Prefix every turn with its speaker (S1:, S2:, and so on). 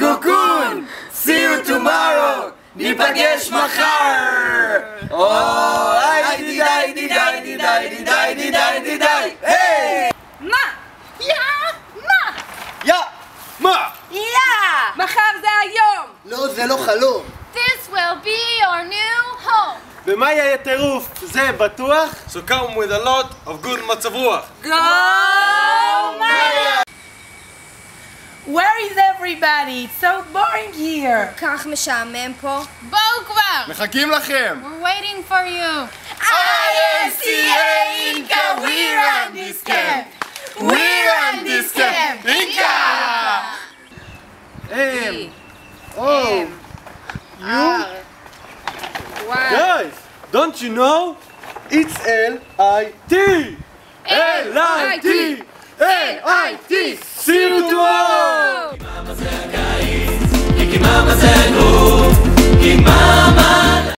S1: קוקון! See you tomorrow! ניפגש מחר! או, היי דידי דידי דידי דידי דידי דידי! היי!
S2: מה? יא! מה?
S1: יא! מה?
S2: יא! מחר זה היום!
S1: לא, זה לא חלום!
S3: This will be your new home.
S4: ומה יהיה טירוף? זה בטוח?
S5: So come with a lot of good מצב רוח.
S2: Go Maya! Where is everybody? It's so boring here.
S3: כך משעמם פה. בואו כבר!
S5: מחכים לכם!
S3: We're waiting for you.
S2: IMCA Inca, we run this camp. We run this camp.
S4: הם! Oh!
S3: וואו.
S4: Guys! Don't you know? It's L-I-T! L-I-T! mama said